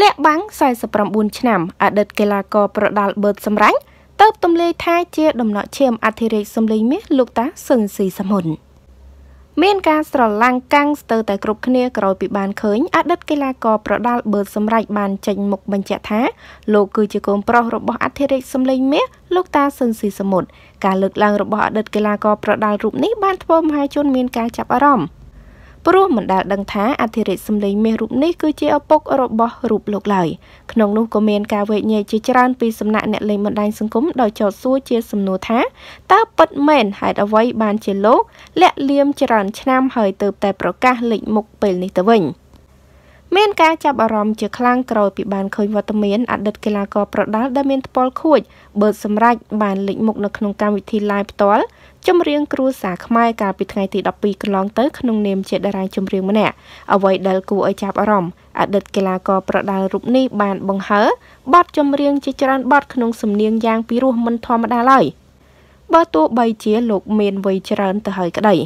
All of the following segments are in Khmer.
លាក់បាំង49ឆ្នាំអតីតកីឡាករប្រដាល់បឺតសម្រាញ់ទៅទម្លាយថាជាដំណក់ឈាមអធិរាជសំលេងមាសលោកតាសឹងស៊ីសមុនមានការស្រឡាំងកាំងស្ទើរតែគ្រប់គ្នាក្រោយពីបានឃើញអតីតកីឡាករប្រដាល់បឺតសម្រេចបានចេញមុខបញ្ជាក់ថាលោកគឺជាកូនប្រុសរបស់អធិរាជសំលេងមាសលោកតាសឹងស៊ីសមុទ្រការលើកឡើងរបស់អតីតកីឡាករប្រដាល់រូបនេះបានធ្វើមហាជនមានការចាប់អារម្មណ៍ ព្រោះមិនដែលដឹងថាអធិរាជសំលេងមាសរូបនេះគឺជាឪពុករបស់រូបលោកឡើយក្នុងនោះក៏មានការវែកញែកជាច្រើនពីសំណាក់អ្នកលេងបណ្ដាញសង្គមដោយចោទសួរជាសំណួរថាតើពិតមែនហេតុអ្វីបានជាលោកលាក់លៀមច្រើនឆ្នាំហើយទើបតែប្រកាសលេចមុខពេលនេះទៅវិញ។មានការចាប់អារម្មណ៍ជាខ្លាំងក្រោយពីបានឃើញវត្តមានអតីតកីឡាករប្រដាល់ដែលមានថ្ពាល់ខួចបឺតសម្រាប់បានលេចមុខនៅក្នុងកម្មវិធី live ផ្ទាល់ ចម្រៀងគ្រួសារខ្មែរកាលពីថ្ងៃទី12កន្លងទៅក្នុងនាមជាតារាចម្រៀងម្នាក់អ្វីដែលគួរឲ្យចាប់អារម្មណ៍អតីតកីឡាករប្រដាល់រូបនេះបានបង្ហើបទចម្រៀងជាច្រើនបទក្នុងសំនៀងយ៉ាងពីរោះមិនធម្មតាឡើយបើទោះបីជាលោកមានវ័យច្រើនទៅហើយក្តី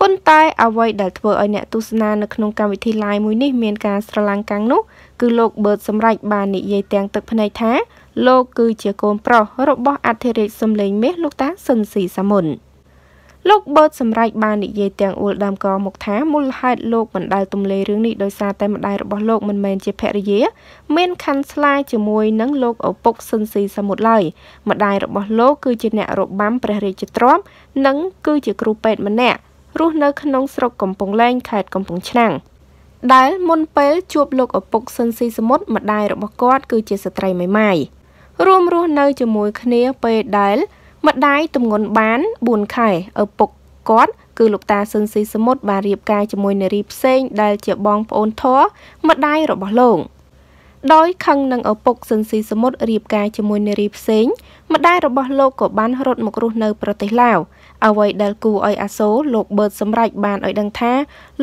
ប៉ុន្តែអ្វីដែលធ្វើឲ្យអ្នកទស្សនានៅក្នុងកម្មវិធី live មួយនេះមានការស្រឡាំងកាំងនោះគឺលោកបឺតសម្រេចបាននិយាយទាំងទឹកភ្នែកថា លោកគឺជាកូនប្រុសរបស់អធិរាជសំលេងមាសលោកតាស៊ិនស៊ីសាមុនលោកបឺតសម្រេចបាននិយាយទាំងអួលដើមកមកថាមូលហេតុលោកមិនដែលទម្លាយរឿងនេះដោយសារតែម្ដាយរបស់លោកមិនមែនជាភរិយា មានខណ្ឌស្លាយជាមួយនឹងលោកឪពុកស៊ិនស៊ីសាមុតឡើយម្ដាយរបស់លោកគឺជាអ្នករបាំព្រះរាជទ្រព្យនិងគឺជាគ្រូពេទ្យម្នាក់រស់នៅក្នុងស្រុកកំពង់លែងខេត្តកំពង់ឆ្នាំងដែលមុនពេលជួបលោកឪពុកស៊ិនស៊ីសមុទ្រម្ដាយរបស់គាត់គឺជាស្ត្រីមេម៉ាយ រួមរស់នៅជាមួយគ្នាពេលដែលម្ដាយទម្ងន់បាន4ខែឪពុកគាត់គឺលោកតាស៊ិនស៊ីសមុទ្របានរៀបការជាមួយនារីផ្សេងដែលជាបងប្អូនធរម្ដាយរបស់លោក ដោយខឹងនឹងឪពុកស៊ិនស៊ីសមុទ្ររៀបការជាមួយនារីផ្សេងម្ដាយរបស់លោកក៏បានរត់មករស់នៅប្រទេសឡាវអ្វីដែលគួរឲ្យអាសូរលោកបឺតសម្រេចបានឲ្យដឹងថា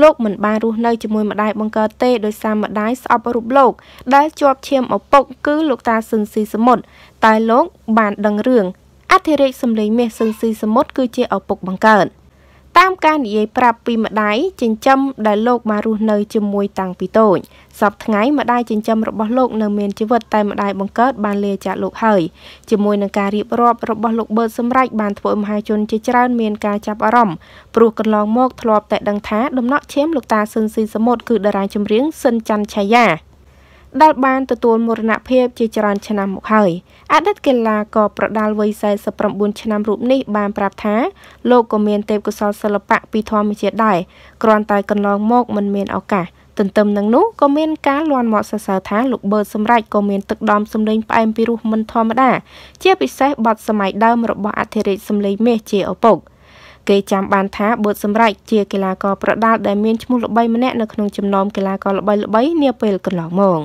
លោកមិនបានរស់នៅជាមួយម្ដាយបង្កើតទេដោយសារម្ដាយស្អប់រូបលោក ដែលជាប់ឈាមឪពុកគឺលោកតាស៊ិនស៊ីសមុទ្រតែលោកបានដឹងរឿងអធិរាជសំលេងមាសស៊ិនស៊ីសមុទ្រគឺជាឪពុកបង្កើត។ តាមការនិយាយប្រាប់ពីម្ដាយចិញ្ចឹមដែលលោកបានរស់នៅជាមួយតាំងពីតូចសពថ្ងៃម្ដាយចិញ្ចឹមរបស់លោកនៅមានជីវិតតែម្ដាយបង្កើតបានលាចាកលោកហើយជាមួយនឹងការរៀបរាប់របស់លោកបឺតសម្រេចបានធ្វើមហាជនជាច្រើនមានការចាប់អារម្មណ៍ព្រោះកន្លងមកធ្លាប់តែដឹងថាដំណក់ឈាមលោកតាស៊ិនស៊ីសមុទ្រគឺតារាចម្រៀងស៊ិនច័ន្ទឆាយា ដែលបានទទួលមរណភាពជាច្រើនឆ្នាំមកហើយអតីតកីឡាករប្រដាល់វ័យ49ឆ្នាំរូបនេះបានប្រាប់ថាលោកក៏មានទេពកោសល្យសិល្បៈពីធម្មជាតិដែរគ្រាន់តែកន្លងមកមិនមានឱកាសទន្ទឹមនឹងនោះក៏មានការលន់មកសរសើរថាលោកបឺតសម្រេចក៏មានទឹកដំសម្លេងផ្អែមពីរោះមិនធម្មតាជាពិសេសបទសម័យដើមរបស់អធិរាជសម្លេងមាសជាឪពុកគេចាំបានថាបឺតសម្រេចជាកីឡាករប្រដាល់ដែលមានឈ្មោះល្បីម្នាក់នៅក្នុងចំណោមកីឡាករល្បីៗនាពេលកន្លងមក